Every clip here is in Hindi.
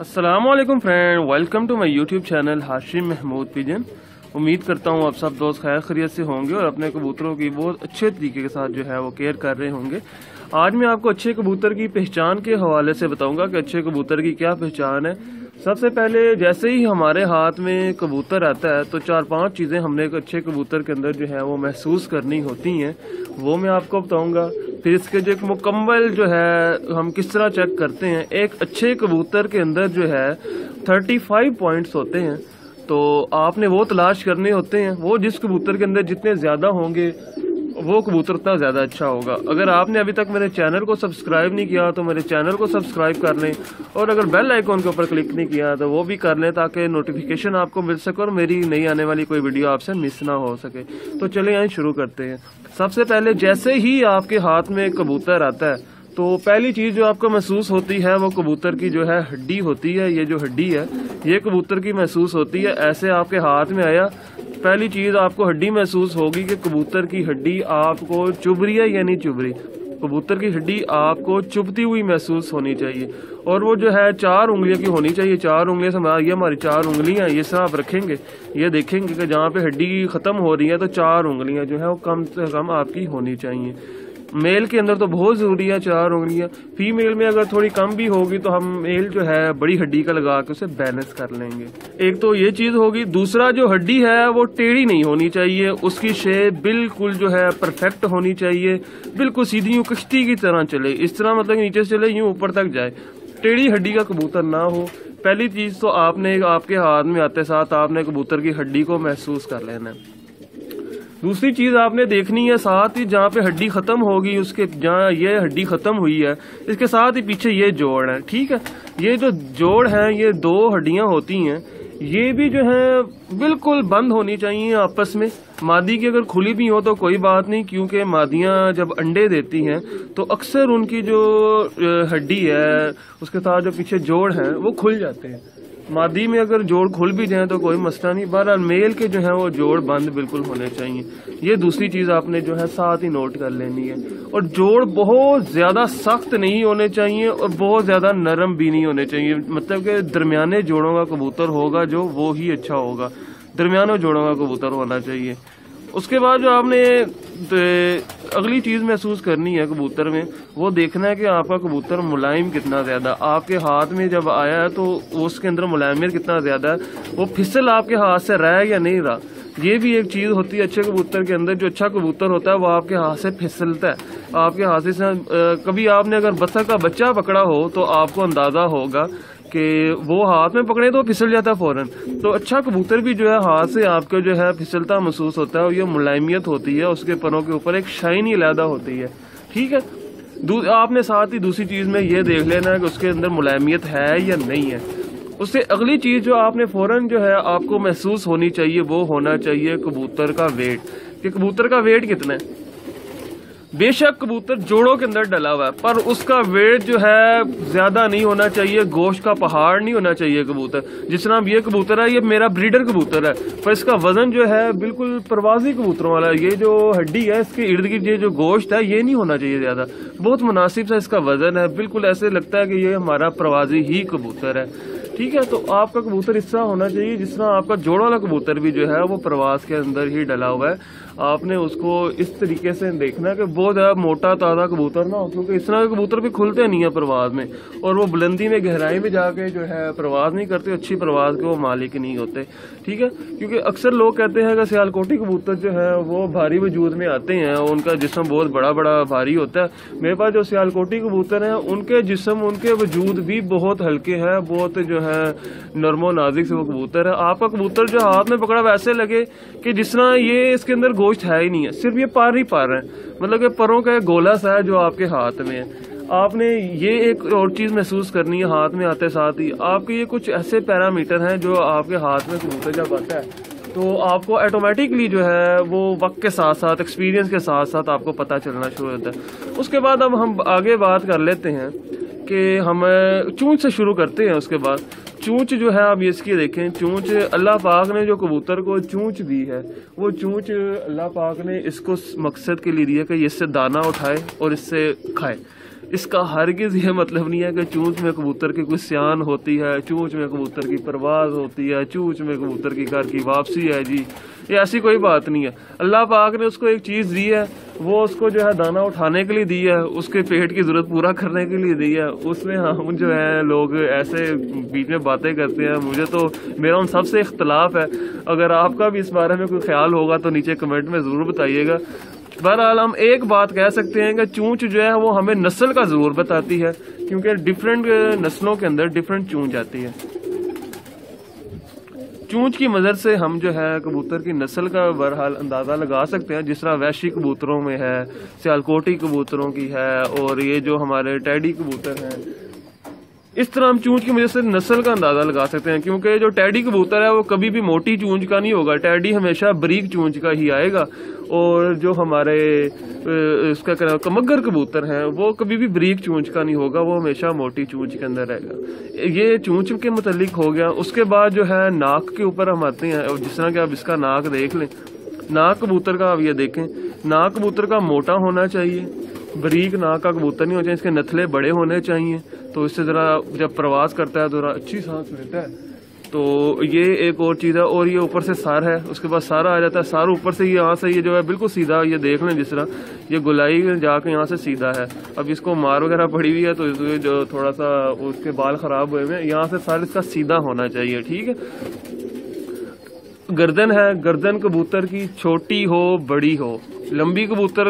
Aslam friend welcome to my YouTube channel Hashim Mahmood pigeon उम्मीद करता हूँ आप सब दोस्त खैर खरीत से होंगे और अपने कबूतरों की बहुत अच्छे तरीके के साथ जो है वो केयर कर रहे होंगे। आज मैं आपको अच्छे कबूतर की पहचान के हवाले से बताऊँगा कि अच्छे कबूतर की क्या पहचान है। सबसे पहले जैसे ही हमारे हाथ में कबूतर आता है तो चार पाँच चीज़ें हमने एक अच्छे कबूतर के अंदर जो है वो महसूस करनी होती हैं। वो मैं आपको बताऊँगा। फिर इसके जो एक मुकम्मल जो है, हम किस तरह चेक करते हैं? एक अच्छे कबूतर के अंदर जो है थर्टी फाइव पॉइंट्स होते हैं। तो आपने वो तलाश करने होते हैं। वो जिस कबूतर के अंदर जितने ज़्यादा होंगे वो कबूतर उतना ज़्यादा अच्छा होगा। अगर आपने अभी तक मेरे चैनल को सब्सक्राइब नहीं किया तो मेरे चैनल को सब्सक्राइब कर लें और अगर बेल आइकॉन के ऊपर क्लिक नहीं किया तो वो भी कर लें ताकि नोटिफिकेशन आपको मिल सके और मेरी नई आने वाली कोई वीडियो आपसे मिस ना हो सके। तो चले यहाँ शुरू करते हैं। सबसे पहले जैसे ही आपके हाथ में कबूतर आता है तो पहली चीज़ जो आपको महसूस होती है, वो कबूतर की जो है हड्डी होती है, ये जो हड्डी है, ये कबूतर की महसूस होती है, ऐसे आपके हाथ में आया। पहली चीज़ आपको हड्डी महसूस होगी कि कबूतर की हड्डी आपको चुभ रही है या नहीं चुभ रही। कबूतर की हड्डी आपको चुभती हुई महसूस होनी चाहिए। और वो जो है चार उंगलियों की होनी चाहिए। चार उंगलियाँ से ये हमारी चार उंगलियाँ ये सब आप रखेंगे। ये देखेंगे कि जहाँ पे हड्डी ख़त्म हो रही है तो चार उंगलियाँ जो है, वो कम से कम आपकी होनी चाहिए। मेल के अंदर तो बहुत ज़रूरी है चार उंगलियाँ। फीमेल में अगर थोड़ी कम भी होगी तो हम मेल जो है, बड़ी हड्डी का लगा के उसे बैलेंस कर लेंगे। एक तो ये चीज़ होगी, दूसरा जो हड्डी है, वो टेढ़ी नहीं होनी चाहिए। उसकी शेप बिल्कुल जो है परफेक्ट होनी चाहिए। बिल्कुल सीधी यूँ कश्ती की तरह चले। इस तरह मतलब नीचे से चले, यूँ ऊपर तक जाए। टेढ़ी हड्डी का कबूतर ना हो। पहली चीज़ तो आपने आपके हाथ में आते साथ आपने कबूतर की हड्डी को महसूस कर लेना है। दूसरी चीज़ आपने देखनी है, साथ ही जहाँ पे हड्डी खत्म होगी, उसके जहाँ ये हड्डी खत्म हुई है, इसके साथ ही पीछे ये जोड़ है, ठीक है? ये जो जोड़ है, ये दो हड्डियाँ होती हैं, ये भी जो है, बिल्कुल बंद होनी चाहिए आपस में। मादी की अगर खुली भी हो तो कोई बात नहीं, क्योंकि मादियाँ जब अंडे देती हैं तो अक्सर उनकी जो हड्डी है, उसके साथ जो पीछे जोड़ है, वो खुल जाते हैं। मादी में अगर जोड़ खुल भी जाए तो कोई मसला नहीं, बहरहाल मेल के जो है वो जोड़ बंद बिल्कुल होने चाहिए। ये दूसरी चीज़ आपने जो है साथ ही नोट कर लेनी है। और जोड़ बहुत ज़्यादा सख्त नहीं होने चाहिए और बहुत ज़्यादा नरम भी नहीं होने चाहिए। मतलब कि दरमियाने जोड़ों का कबूतर होगा जो वो ही अच्छा होगा। दरमियानों जोड़ों का कबूतर होना चाहिए। उसके बाद जो आपने अगली चीज़ महसूस करनी है कबूतर में, वो देखना है कि आपका कबूतर मुलायम कितना ज़्यादा आपके हाथ में जब आया है तो उसके अंदर मुलायमियत कितना ज़्यादा है। वो फिसल आपके हाथ से रहा है या नहीं रहा? ये भी एक चीज़ होती है अच्छे कबूतर के अंदर, जो अच्छा कबूतर होता है वो आपके हाथ से फिसलता है। आपके हाथ से कभी आपने अगर बत्तख का बच्चा पकड़ा हो तो आपको अंदाज़ा होगा कि वो हाथ में पकड़े तो फिसल जाता है फ़ौरन। तो अच्छा कबूतर भी जो है, हाथ से आपका जो है फिसलता महसूस होता है और ये मुलायमियत होती है, उसके परों के ऊपर एक शाइनी लैदा होती है। ठीक है? आपने साथ ही दूसरी चीज़ में ये देख लेना है कि उसके अंदर मुलायमियत है या नहीं है। उससे अगली चीज़ जो आपने फ़ौरन जो है आपको महसूस होनी चाहिए, वो होना चाहिए कबूतर का वेट। कि कबूतर का वेट कितना है? बेशक कबूतर जोड़ों के अंदर डला हुआ है, पर उसका वेट जो है ज़्यादा नहीं होना चाहिए, गोश्त का पहाड़ नहीं होना चाहिए कबूतर। जिस तरह ये कबूतर है, ये मेरा ब्रीडर कबूतर है, पर इसका वज़न जो है बिल्कुल प्रवासी कबूतरों वाला ये जो हड्डी है, इसके इर्द गिर्द ये जो गोश्त है, ये नहीं होना चाहिए ज़्यादा। बहुत मुनासिब सा इसका वज़न है। बिल्कुल ऐसे लगता है कि ये हमारा प्रवासी ही कबूतर है। ठीक है तो आपका कबूतर इस तरह होना चाहिए जिस तरह आपका जोड़ वाला कबूतर भी जो है, वो प्रवास के अंदर ही डला हुआ है। आपने उसको इस तरीके से देखना कि बहुत ज़्यादा मोटा, ताज़ा कबूतर ना हो, क्योंकि इस तरह के कबूतर भी खुलते नहीं है प्रवास में। और वो बुलंदी में, गहराई में जाके जो है प्रवास नहीं करते, अच्छी प्रवास के वो मालिक नहीं होते। ठीक है? क्योंकि अक्सर लोग कहते हैं कि सियालकोटी कबूतर जो है वो भारी वजूद में आते हैं उनका जिसम बहुत बड़ा बड़ा भारी होता है। मेरे पास जो सियालकोटी कबूतर हैं, उनके जिसम, उनके वजूद भी बहुत हल्के हैं, बहुत जो है नरमो नाजिक से वो कबूतर है। आपका कबूतर जो हाथ में पकड़ा, वैसे लगे कि जिस तरह ये इसके अंदर गोश्त है ही नहीं है, सिर्फ़ ये पार ही पार है। मतलब कि परों का गोला सा है जो आपके हाथ में है। आपने ये एक और चीज़ महसूस करनी है, हाथ में आते साथ ही। आपके ये कुछ ऐसे पैरामीटर हैं जो आपके हाथ में कबूतर जब आता है तो आपको ऑटोमेटिकली जो है वो वक्त के साथ साथ एक्सपीरियंस के साथ साथ आपको पता चलना शुरू होता है। उसके बाद अब हम आगे बात कर लेते हैं कि हम चूंच से शुरू करते हैं, उसके बाद। चूंच जो है, आप इसकी देखें, चूंच अल्लाह पाक ने जो कबूतर को चूंच दी है, वो चूंच अल्लाह पाक ने इसको मकसद के लिए दिया कि इससे दाना उठाए और इससे खाए। इसका हरगिज ये मतलब नहीं है कि चूंच में कबूतर की कोई सियान होती है, चूंच में कबूतर की परवाज होती है, चूंच में कबूतर की घर की वापसी है जी। ये ऐसी कोई बात नहीं है। अल्लाह पाक ने उसको एक चीज़ दी है, वो उसको जो है दाना उठाने के लिए दी है, उसके पेट की ज़रूरत पूरा करने के लिए दी है। उसमें हम जो है, लोग ऐसे बीच में बातें करते हैं। मुझे तो मेरा उन सबसे इख्तलाफ है। अगर आपका भी इस बारे में कोई ख्याल होगा तो नीचे कमेंट में ज़रूर बताइएगा। बहरहाल, हम एक बात कह सकते हैं कि चूंच जो है, वो हमें नस्ल का ज़रूर बताती है, क्योंकि डिफरेंट नस्लों के अंदर डिफरेंट चूंच आती है। चूंच की मदद से हम जो है, कबूतर की नस्ल का बहरहाल अंदाज़ा लगा सकते हैं, जिस तरह वैशी कबूतरों में है, सियालकोटी कबूतरों की है, और ये जो हमारे टैडी कबूतर हैं इस तरह हम चूंच की वजह से नस्ल का अंदाज़ा लगा सकते हैं, क्योंकि जो टैडी कबूतर है, वो कभी भी मोटी चूंज का नहीं होगा। टैडी हमेशा बरीक चूंज का ही आएगा। और जो हमारे इसका क्या कमगर कबूतर हैं, वो कभी भी बरीक चूंच का नहीं होगा, वो हमेशा मोटी चूंच के अंदर रहेगा। ये चूंच के मुतलिक हो गया। उसके बाद जो है, नाक के ऊपर हम आते हैं, और जिस तरह कि आप इसका नाक देख लें, नाक कबूतर का आप ये देखें, नाक कबूतर का मोटा होना चाहिए। बरीक नाक का कबूतर नहीं होना चाहिए, इसके नथले बड़े होने चाहिए। तो इससे ज़रा जब प्रवास करता है तो ज़रा अच्छी सांस लेता है। तो ये एक और चीज़ है, और ये ऊपर से सार है, उसके बाद सारा आ जाता है। सार ऊपर से ये यहाँ से ये जो है बिल्कुल सीधा, ये देख लें जिस तरह, ये गुलाई जाके यहाँ से सीधा है। अब इसको मार वगैरह पड़ी हुई है तो जो थोड़ा सा उसके बाल ख़राब हुए हुए यहाँ से सार इसका सीधा होना चाहिए, ठीक है? गर्दन है, गर्दन कबूतर की छोटी हो, बड़ी हो। लंबी कबूतर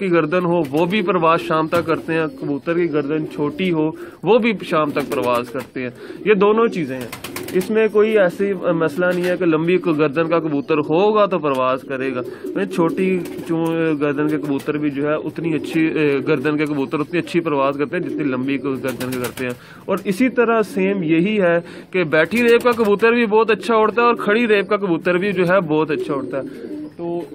की गर्दन हो, वो भी प्रवास शाम तक करते हैं। कबूतर की गर्दन छोटी हो, वो भी शाम तक प्रवास करते हैं। ये दोनों चीज़ें हैं। इसमें कोई ऐसी मसला नहीं है कि लंबी गर्दन का कबूतर होगा तो प्रवास करेगा। छोटी गर्दन के कबूतर भी जो है, उतनी अच्छी गर्दन के कबूतर उतनी अच्छी प्रवास करते हैं, जितनी लंबी गर्दन के करते हैं। और इसी तरह सेम यही है कि बैठी रेप का कबूतर भी बहुत अच्छा उड़ता है और खड़ी रेप का कबूतर भी जो है, बहुत अच्छा उड़ता है।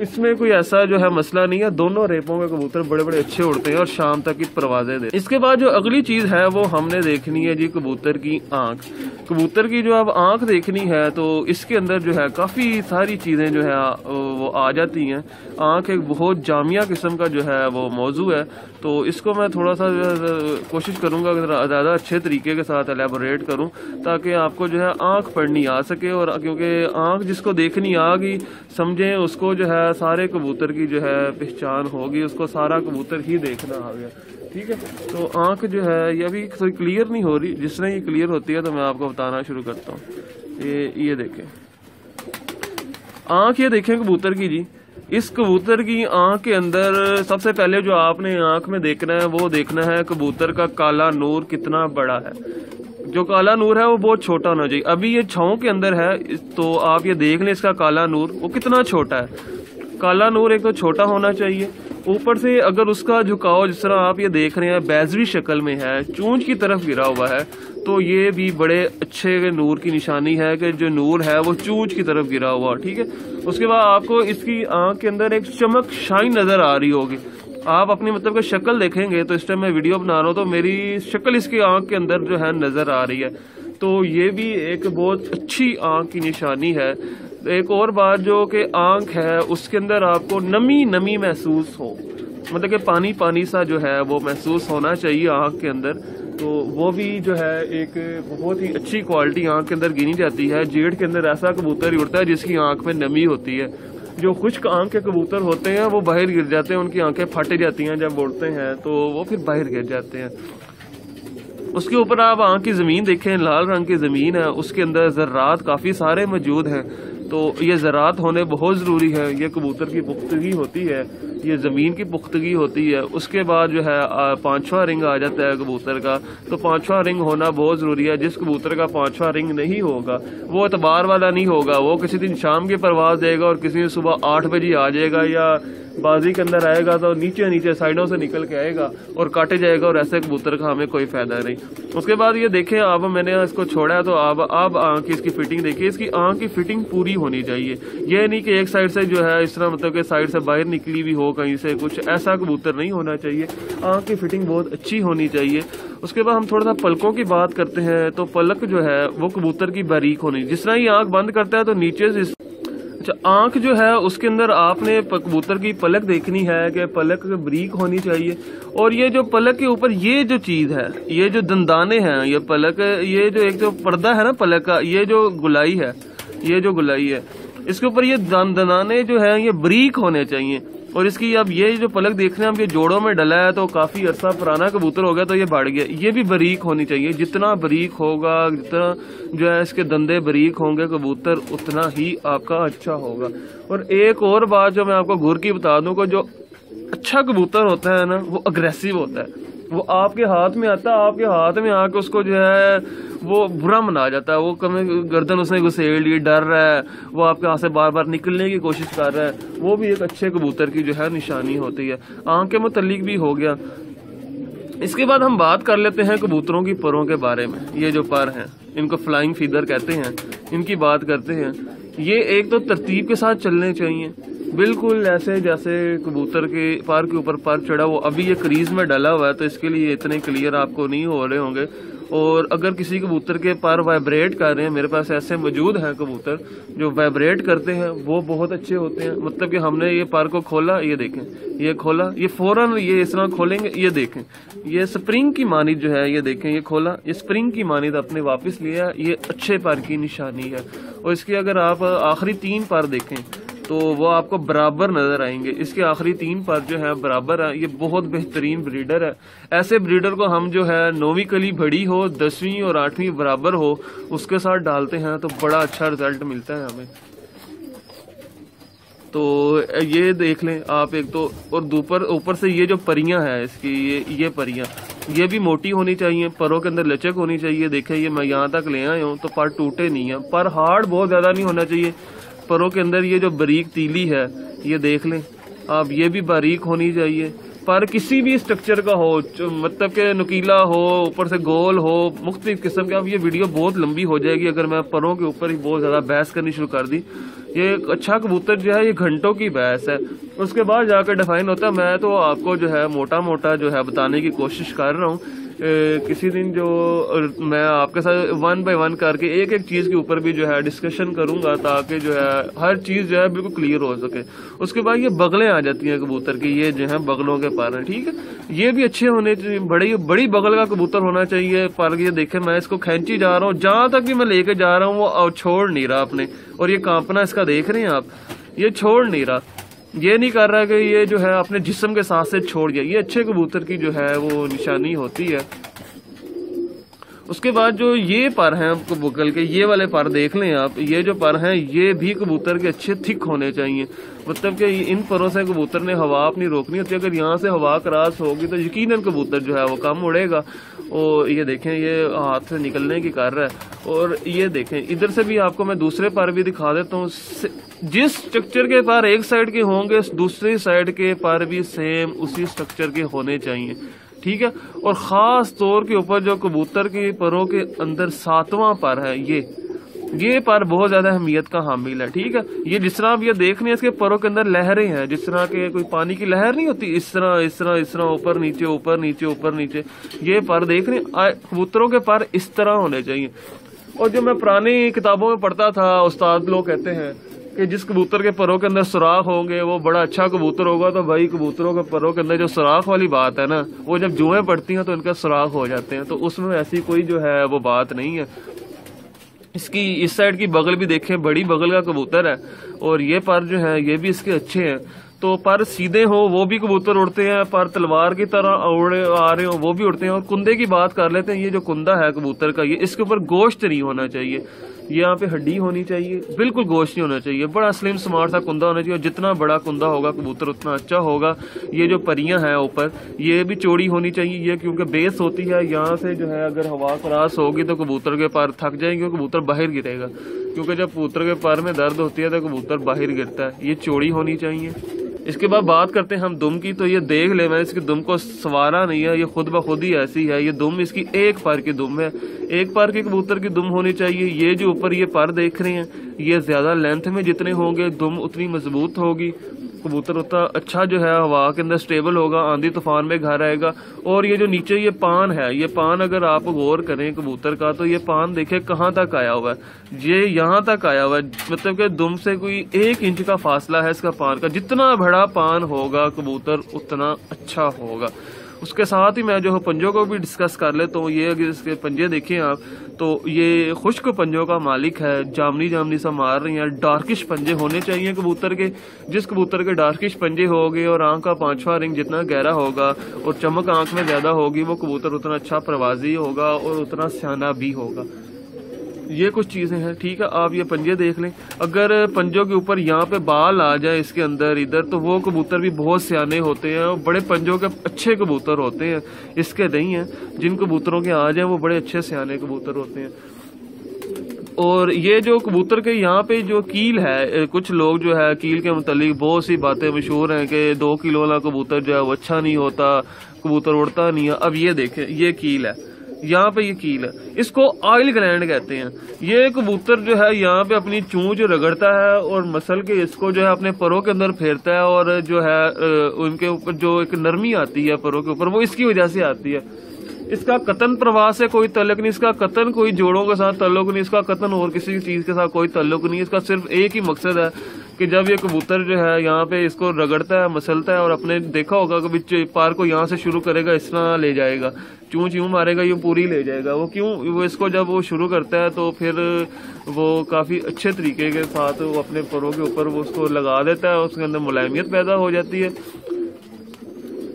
इसमें कोई ऐसा जो है मसला नहीं है। दोनों रेपों के कबूतर बड़े बड़े अच्छे उड़ते हैं और शाम तक की परवाजें दे इसके बाद जो अगली चीज़ है, वो हमने देखनी है जी कबूतर की आँख। कबूतर की जो अब आँख देखनी है तो इसके अंदर जो है काफ़ी सारी चीज़ें जो है, वो आ जाती हैं। आँख एक बहुत जामिया किस्म का जो है, वो मौजू है। तो इसको मैं थोड़ा सा कोशिश करूँगा ज़्यादा अच्छे तरीके के साथ एलेबोरेट करूँ, ताकि आपको जो है आँख पढ़नी आ सके और क्योंकि आँख जिसको देखनी आ गई, समझें, उसको जो है सारे कबूतर की जो है पहचान होगी, उसको सारा कबूतर ही देखना आ गया। ठीक है? तो आँख जो है, ये अभी थोड़ी क्लियर नहीं हो रही। जिस तरह ये क्लियर होती है तो मैं आपको बताना शुरू करता हूँ। ये ये देखें। आँख ये देखें कबूतर की जी। इस कबूतर की आँख के अंदर सबसे पहले जो आपने आँख में देखना है, वो देखना है कबूतर का काला नूर कितना बड़ा है। जो काला नूर है, वो बहुत छोटा होना चाहिए। अभी ये छाओ के अंदर है तो आप ये देख लें इसका काला नूर, वो कितना छोटा है। काला नूर एक तो छोटा होना चाहिए। ऊपर से अगर उसका झुकाव जिस तरह आप ये देख रहे हैं, बैजवी शक्ल में है चूंज की तरफ़ गिरा हुआ है तो ये भी बड़े अच्छे नूर की निशानी है कि जो नूर है वो चूंज की तरफ़ गिरा हुआ, ठीक है? उसके बाद आपको इसकी आँख के अंदर एक चमक शाइन नज़र आ रही होगी। आप अपनी मतलब कि शक्ल देखेंगे तो इस टाइम मैं वीडियो बना रहा हूँ तो मेरी शक्ल इसकी आँख के अंदर जो है नज़र आ रही है। तो ये भी एक बहुत अच्छी आँख की निशानी है। एक और बात जो कि आँख है, उसके अंदर आपको नमी नमी महसूस हो। मतलब कि पानी पानी सा जो है, वो महसूस होना चाहिए आँख के अंदर। तो वो भी जो है, एक बहुत ही अच्छी क्वालिटी आँख के अंदर गिनी जाती है। जेड़ के अंदर ऐसा कबूतर ही उड़ता है जिसकी आँख में नमी होती है। जो खुश्क आँख के कबूतर होते हैं, वो बाहर गिर जाते हैं, उनकी आँखें फट जाती हैं जब उड़ते हैं तो वो फिर बाहर गिर जाते हैं। उसके ऊपर आप आँख की ज़मीन देखें, लाल रंग की ज़मीन है, उसके अंदर जर्रात काफ़ी सारे मौजूद हैं। तो ये ज़रात होने बहुत ज़रूरी है। ये कबूतर की पुख्तगी होती है, ये ज़मीन की पुख्तगी होती है। उसके बाद जो है पाँचवा रिंग आ जाता है कबूतर का। तो पाँचवा रिंग होना बहुत ज़रूरी है। जिस कबूतर का पाँचवा रिंग नहीं होगा, वो अतबार वाला नहीं होगा। वो किसी दिन शाम की परवाज देगा और किसी दिन सुबह आठ बजे आ जाएगा या बाजी के अंदर आएगा तो नीचे नीचे साइडों से निकल के आएगा और काटे जाएगा और ऐसे कबूतर का हमें कोई फ़ायदा नहीं। उसके बाद ये देखें, अब मैंने इसको छोड़ा तो अब अब आँख की इसकी फिटिंग देखिए, इसकी आँख की फिटिंग पूरी होनी चाहिए। ये नहीं कि एक साइड से जो है, इस तरह मतलब कि साइड से बाहर निकली भी हो, कहीं से कुछ ऐसा कबूतर नहीं होना चाहिए। आँख की फिटिंग बहुत अच्छी होनी चाहिए। उसके बाद हम थोड़ा सा पलकों की बात करते हैं तो पलक जो है, वो कबूतर की बारीक होनी, जिस तरह ही आँख बंद करता है तो नीचे से अच्छा आँख जो है, उसके अंदर आपने कबूतर की पलक देखनी है कि पलक ब्रीक होनी चाहिए। और ये जो पलक के ऊपर ये जो चीज़ है, ये जो दंदाने हैं, ये पलक, ये जो एक जो पर्दा है ना पलक का, ये जो गुलाई है, ये जो गुलाई है, इसके ऊपर ये दंदाने जो है, ये ब्रीक होने चाहिए। और इसकी अब ये जो पलक देख रहे हैं हम ये जोड़ों में डला है तो काफ़ी अरसा पुराना कबूतर हो गया तो ये बढ़ गया। ये भी बरीक होनी चाहिए। जितना बरीक होगा, जितना जो है इसके धंधे बरीक होंगे, कबूतर, उतना ही आपका अच्छा होगा। और एक और बात जो मैं आपको घुर की बता दूँ, को जो अच्छा कबूतर होता है ना, वो अग्रेसिव होता है। वो आपके हाथ में आता, आपके हाथ में आके उसको जो है, वो बुरा मना जाता है। वो कम गर्दन उसने घुसेड़ ली डर रहा है। वो आपके हाथ से बार बार निकलने की कोशिश कर रहा है। वो भी एक अच्छे कबूतर की जो है निशानी होती है। आँख के मुतलिक भी हो गया। इसके बाद हम बात कर लेते हैं कबूतरों की परों के बारे में। ये जो पर हैं, इनको फ्लाइंग फीदर कहते हैं। इनकी बात करते हैं। ये एक तो तरतीब के साथ चलने चाहिए। बिल्कुल ऐसे जैसे कबूतर के पार के ऊपर पार चढ़ा, वो अभी ये क्रीज में डला हुआ है तो इसके लिए इतने क्लियर आपको नहीं हो रहे होंगे। और अगर किसी कबूतर के पर वाइब्रेट कर रहे हैं, मेरे पास ऐसे मौजूद हैं कबूतर जो वाइब्रेट करते हैं, वो बहुत अच्छे होते हैं। मतलब कि हमने ये पर को खोला, ये देखें। ये खोला, ये फ़ौरन ये इस तरह खोलेंगे, ये देखें। ये स्प्रिंग की मानिद जो है, ये देखें, ये खोला। ये स्प्रिंग की मानिद अपने वापस लिया ये अच्छे पर की निशानी है। और इसकी अगर आप आखिरी तीन पर देखें तो वो आपको बराबर नज़र आएँगे। इसके आखिरी तीन पर जो है, बराबर है। ये बहुत बेहतरीन ब्रीडर है। ऐसे ब्रीडर को हम जो है, नौवीं कली बड़ी हो, दसवीं और आठवीं बराबर हो, उसके साथ डालते हैं तो बड़ा अच्छा रिज़ल्ट मिलता है हमें। तो ये देख लें आप एक तो और दोपहर ऊपर से ये जो परियाँ है, इसकी ये ये परियाँ, ये भी मोटी होनी चाहिए, परों के अंदर लचक होनी चाहिए। देखें ये मैं यहाँ तक ले आया हूँ तो पर टूटे नहीं है। पर हार्ड बहुत ज़्यादा नहीं होना चाहिए। परों के अंदर ये जो बारीक तीली है, ये देख लें। आप ये भी बारीक होनी चाहिए। पर किसी भी स्ट्रक्चर का हो मतलब के नुकीला हो, ऊपर से गोल हो, मुख्तलिफ़ किस्म के, अब ये वीडियो बहुत लंबी हो जाएगी, अगर मैं परों के ऊपर ही बहुत ज़्यादा बहस करनी शुरू कर दी। ये अच्छा कबूतर जो है, ये घंटों की बहस है। उसके बाद जाकर डिफाइन होता है, मैं तो आपको जो है मोटा मोटा जो है बताने की कोशिश कर रहा हूँ। किसी दिन जो मैं आपके साथ वन बाय वन करके एक एक चीज़ के ऊपर भी जो है डिस्कशन करूँगा ताकि जो है हर चीज़ जो है बिल्कुल क्लियर हो सके। उसके बाद ये बगलें आ जाती हैं कबूतर की, ये जो है बगलों के पर ठीक है? ये भी अच्छे होने चाहिए, बड़ी बड़ी बगल का कबूतर होना चाहिए पर ये देखे, मैं इसको खेची जा रहा हूँ, जहाँ तक भी मैं लेके जा रहा हूँ, वो छोड़ नहीं रहा अपने। और ये कांपना इसका देख रहे हैं आप? ये छोड़ नहीं रहा। ये नहीं कर रहा कि ये जो है अपने जिस्म के साथ से छोड़ गया ये अच्छे कबूतर की जो है वो निशानी होती है। उसके बाद जो ये पर हैं कबूतर के ये वाले पर देख लें आप, ये जो पर हैं, ये भी कबूतर के अच्छे थिक होने चाहिए। मतलब कि इन परों से कबूतर ने हवा अपनी रोकनी होती है। अगर यहाँ से हवा क्रॉस होगी तो यकीन कबूतर जो है वो कम उड़ेगा। और ये देखें, ये हाथ से निकलने की कर रहा है। और ये देखें, इधर से भी आपको मैं दूसरे पर भी दिखा देता हूँ। जिस स्ट्रक्चर के पार एक साइड के होंगे, दूसरी साइड के पार भी सेम उसी स्ट्रक्चर के होने चाहिए। ठीक है? और ख़ास तौर के ऊपर जो कबूतर के परों के अंदर सातवां पर है, ये। ये पर बहुत ज़्यादा अहमियत का हामिल है, ठीक है? ये जिस तरह आप ये देख रहे हैं, इसके परों के अंदर लहरें हैं। जिस तरह के कोई पानी की लहर नहीं होती, इस तरह इस तरह इस तरह, ऊपर नीचे ऊपर नीचे ऊपर नीचे। ये पर देख रहे हैं कबूतरों के पर इस तरह होने चाहिए। और जो मैं पुरानी किताबों में पढ़ता था, उस्ताद लोग कहते हैं कि जिस कबूतर के परों के अंदर सुराख होंगे, वो बड़ा अच्छा कबूतर होगा तो भाई कबूतरों के परों के अंदर जो सुराख वाली बात है ना, वो जब जुएँ पड़ती हैं तो इनका सुराख हो जाते हैं तो उसमें ऐसी कोई जो है, वो बात नहीं है। इसकी, इस साइड की बगल भी देखें, बड़ी बगल का कबूतर है, और ये पर जो है, ये भी इसके अच्छे हैं। तो पर सीधे हो, वो भी कबूतर उड़ते हैं, पर तलवार की तरह उड़े आ रहे हो, वो भी उड़ते हैं। और कुंदे की बात कर लेते हैं, ये जो कुंदा है कबूतर का, ये इसके ऊपर गोश्त नहीं होना चाहिए। ये यहाँ पे हड्डी होनी चाहिए, बिल्कुल गोश्त नहीं होना चाहिए। बड़ा स्लिम स्मार्ट सा कुंदा होना चाहिए जितना बड़ा कुंदा होगा कबूतर, उतना अच्छा होगा। ये जो परियाँ हैं ऊपर, ये भी चौड़ी होनी चाहिए, ये क्योंकि बेस होती है, यहाँ से जो है अगर हवा क्रॉस होगी तो कबूतर के पार थक जाएँगे और कबूतर बाहर गिरेगा। क्योंकि जब कबूतर के पार में दर्द होती है तो कबूतर बाहर गिरता है। ये चौड़ी होनी चाहिए। इसके बाद बात करते हैं हम दुम की तो ये देख ले मैंने इसकी दुम को सवारा नहीं है, ये खुद ब खुद ही ऐसी है। ये दुम इसकी एक पर की दुम है। एक पर के कबूतर की दुम होनी चाहिए। ये जो ऊपर ये पर देख रहे हैं, ये ज़्यादा लेंथ में जितने होंगे, दुम उतनी मज़बूत होगी। कबूतर होता अच्छा जो है हवा के अंदर स्टेबल होगा, आंधी तूफ़ान में घर आएगा। और ये जो नीचे ये पान है, ये पान अगर आप गौर करें कबूतर का तो ये पान देखे कहाँ तक आया हुआ है। ये यहाँ तक आया हुआ है मतलब कि दुम से कोई एक इंच का फासला है इसका पान का। जितना बड़ा पान होगा कबूतर, उतना अच्छा होगा। उसके साथ ही मैं जो है पंजों को भी डिस्कस कर लेता हूँ ये अगर इसके पंजे देखें आप तो ये खुश्क पंजों का मालिक है, जामनी जामनी सा मार रही है। डार्किश पंजे होने चाहिए कबूतर के। जिस कबूतर के डार्किश पंजे हो गए और आँख का पांचवा रिंग जितना गहरा होगा और चमक आँख में ज़्यादा होगी, वो कबूतर उतना अच्छा प्रवाजी होगा और उतना सियाना भी होगा। ये कुछ चीज़ें हैं, ठीक है, आप ये पंजे देख लें। अगर पंजों के ऊपर यहाँ पे बाल आ जाए इसके अंदर, इधर तो वो कबूतर भी बहुत सियाने होते हैं और बड़े पंजों के अच्छे कबूतर होते हैं, इसके नहीं है। जिन कबूतरों के आ जाए वो बड़े अच्छे सियाने कबूतर होते हैं। और ये जो कबूतर के यहाँ पे जो कील है कुछ लोग जो है, कील के मतलब बहुत सी बातें मशहूर हैं कि दो किलो वाला कबूतर जो है, वो अच्छा नहीं होता, कबूतर उड़ता नहीं है। अब ये देखें, ये कील है। यहाँ पे ये कील है। इसको ऑयल ग्लैंड कहते हैं। ये कबूतर जो है यहाँ पे अपनी चूंच रगड़ता है और मसल के इसको जो है अपने परों के अंदर फेरता है और जो है उनके ऊपर जो एक नरमी आती है परों के ऊपर, वो इसकी वजह से आती है। इसका कतन प्रवाह से कोई तल्लक नहीं, इसका कतन कोई जोड़ों के साथ तल्लुक नहीं, इसका कतन और किसी चीज़ के साथ कोई तल्लुक नहीं, इसका सिर्फ़ एक ही मकसद है कि जब ये कबूतर जो है यहाँ पे इसको रगड़ता है, मसलता है और अपने देखा होगा कि पार को यहाँ से शुरू करेगा, इस तरह ले जाएगा। चूं चूं मारेगा, ये पूरी ले जाएगा। वो क्यों, वो इसको जब वो शुरू करता है तो फिर वो काफ़ी अच्छे तरीके के साथ वो अपने परों के ऊपर वो उसको लगा देता है, उसके अंदर मुलायमियत पैदा हो जाती है।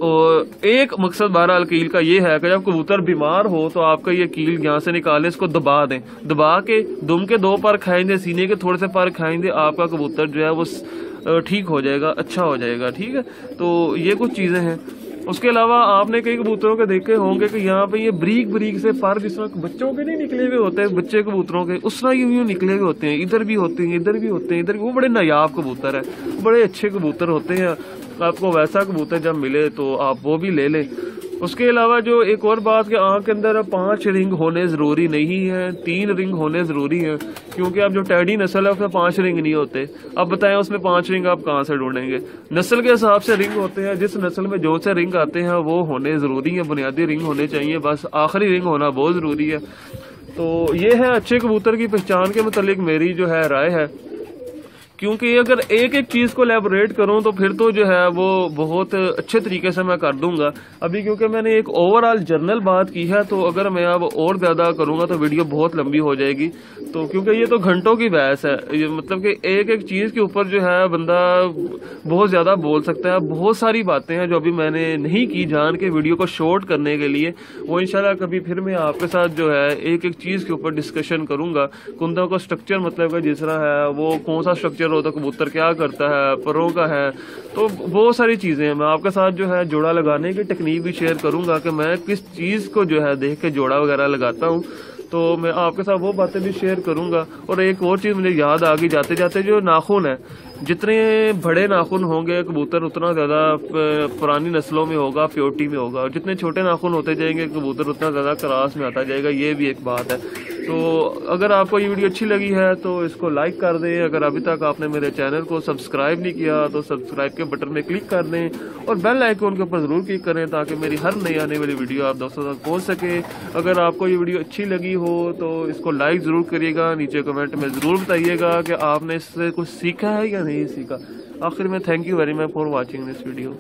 और एक मकसद बहरहाल कील का ये है कि जब कबूतर बीमार हो तो आपका ये कील यहाँ से निकाले, इसको दबा दें। दबा के, दुम के दो पर खाएँगे, सीने के थोड़े से पर खाएँगे, आपका कबूतर जो है वो ठीक हो जाएगा अच्छा हो जाएगा, ठीक है? तो ये कुछ चीज़ें हैं। उसके अलावा आपने कई कबूतरों के देखे होंगे कि यहाँ पे ये ब्रीक ब्रीक से पर जिस तरह बच्चों के नहीं निकले हुए होते हैं, बच्चे कबूतरों के, उस तरह यूँ निकले हुए होते हैं। इधर भी होते हैं, इधर भी होते हैं, इधर वो बड़े नायाब कबूतर है, बड़े अच्छे कबूतर होते हैं। आपको वैसा कबूतर जब मिले तो आप वो भी ले लें। उसके अलावा जो एक और बात कि आँख के अंदर पाँच रिंग होने ज़रूरी नहीं है, तीन रिंग होने ज़रूरी है, क्योंकि अब जो टैडी नस्ल है, उसमें पाँच रिंग नहीं होते। अब बताएँ उसमें पाँच रिंग आप कहाँ से ढूंढेंगे? नस्ल के हिसाब से रिंग होते हैं, जिस नस्ल में जो से रिंग आते हैं, वो होने ज़रूरी है, बुनियादी रिंग होने चाहिए, बस आखिरी रिंग होना बहुत ज़रूरी है। तो ये है अच्छे कबूतर की पहचान के मतलब मेरी जो है राय है। क्योंकि अगर एक एक चीज़ को लेबोरेट करूँ तो फिर तो जो है वो बहुत अच्छे तरीके से मैं कर दूँगा। अभी क्योंकि मैंने एक ओवरऑल जर्नल बात की है तो अगर मैं अब और ज़्यादा करूँगा तो वीडियो बहुत लंबी हो जाएगी। तो क्योंकि ये तो घंटों की बहस है, ये मतलब कि एक एक चीज़ के ऊपर जो है बंदा बहुत ज़्यादा बोल सकता है। बहुत सारी बातें हैं जो अभी मैंने नहीं की जान के वीडियो को शॉर्ट करने के लिए। वो इनशाला कभी फिर मैं आपके साथ जो है एक एक चीज़ के ऊपर डिस्कशन करूँगा। कुंदों का स्ट्रक्चर मतलब जिस तरह है, वो कौन सा स्ट्रक्चर होता है कबूतर क्या करता है, परों का है। तो बहुत सारी चीज़ें हैं। मैं आपके साथ जो है जोड़ा लगाने की टेक्निक भी शेयर करूँगा कि मैं किस चीज़ को जो है देख के जोड़ा वगैरह लगाता हूँ। तो मैं आपके साथ वो बातें भी शेयर करूँगा। और एक और चीज़ मुझे याद आ गई जाते जाते जो नाखून है जितने बड़े नाखून होंगे, कबूतर उतना ज़्यादा पुरानी नस्लों में होगा प्योरिटी में होगा। और जितने छोटे नाखून होते जाएँगे, कबूतर उतना ज़्यादा क्रास में आता जाएगा, ये भी एक बात है। तो अगर आपको ये वीडियो अच्छी लगी है तो इसको लाइक कर दें। अगर अभी तक आपने मेरे चैनल को सब्सक्राइब नहीं किया तो सब्सक्राइब के बटन में क्लिक कर दें और बेल आइकॉन के ऊपर ज़रूर क्लिक करें, ताकि मेरी हर नई आने वाली वीडियो आप दोस्तों तक पहुँच सके। अगर आपको ये वीडियो अच्छी लगी हो तो इसको लाइक ज़रूर करिएगा। नीचे कमेंट में ज़रूर बताइएगा कि आपने इससे कुछ सीखा है या नहीं। सीखा आखिर में thank you very much for watching this video